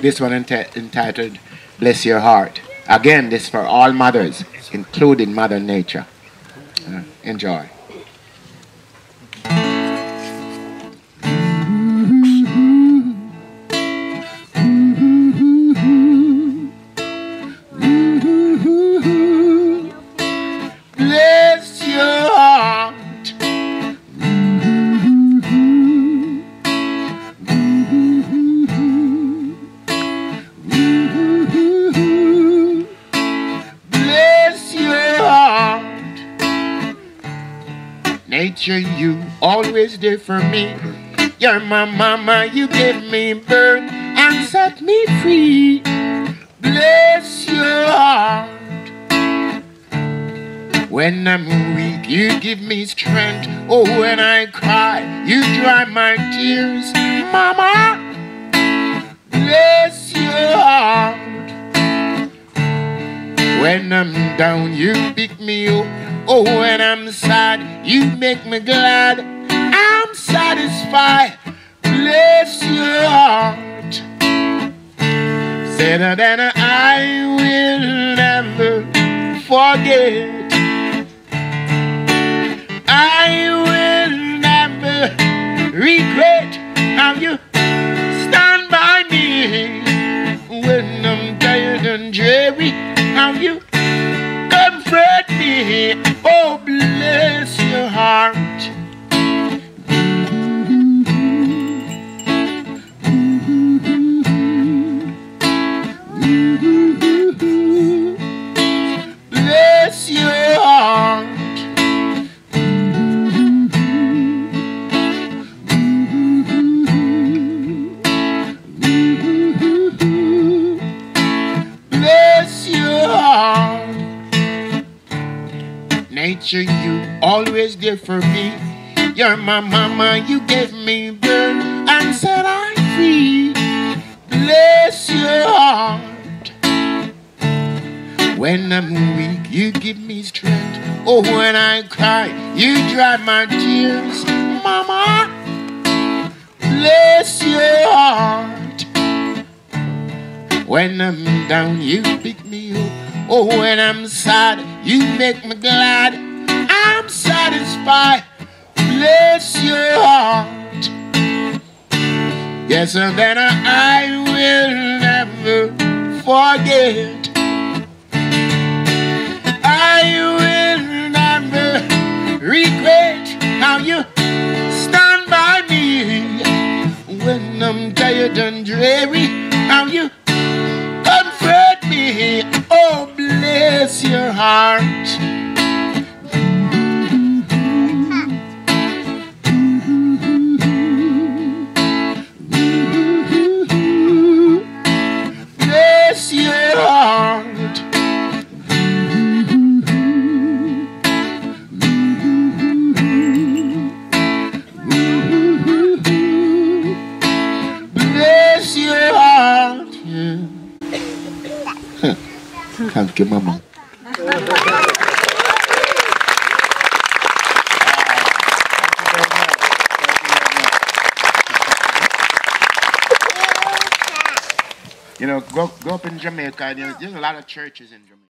This one enti- entitled Bless Your Heart. Again, this for all mothers, including Mother Nature. Uh, enjoy. Bless Nature, you always there for me. You're my mama, you gave me birth and set me free. Bless your heart. When I'm weak, you give me strength. Oh, when I cry, you dry my tears. Mama, bless your heart. When I'm down, you pick me up. Oh, when I'm sad, you make me glad. I'm satisfied. Bless your heart. Said that I will never forget. I will never regret how you stand by me when I'm tired and dreary. How you comfort me. Nature, you always there for me. You're my mama, you gave me birth and set I free. Bless your heart. When I'm weak, you give me strength. Oh, when I cry, you dry my tears. Mama, bless your heart. When I'm down, you pick me up. Oh, when I'm sad, you make me glad. I'm. Bless your heart. Yes, and then I will never forget. I will never regret how you stand by me when I'm tired and dreary. How you comfort me. Oh, bless your heart. Bless your heart. Yeah. Thank you, Mama. You know, go, go up in Jamaica, there's, there's a lot of churches in Jamaica.